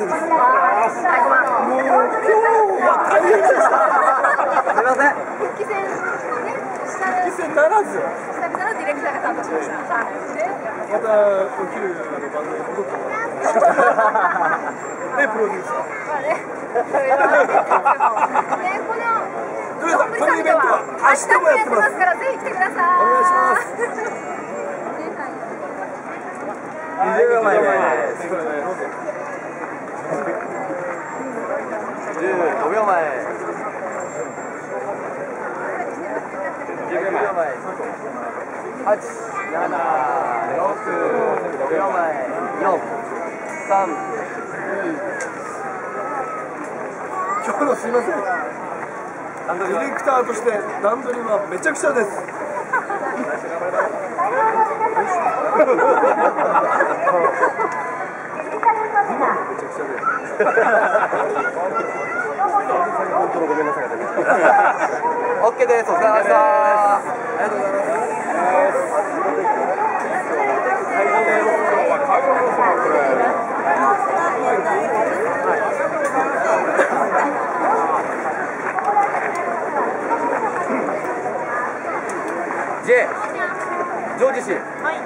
ません復帰戦ねしたら一戦ならず久々のディレクターが担当しましたはいでまたお昼の番組に戻ってもらプロデューサーまあねベントは明日もやってます。からぜひ来てくださいお願いします20秒前です15秒前。10秒前。8、7、6、5秒前。4、3、今日のすいません。ディレクターとして段取りはめちゃくちゃですめちゃくちゃです本当のごめんなさい OK です。お疲れ様でした。ありがとうございますジェジョージ氏。はい。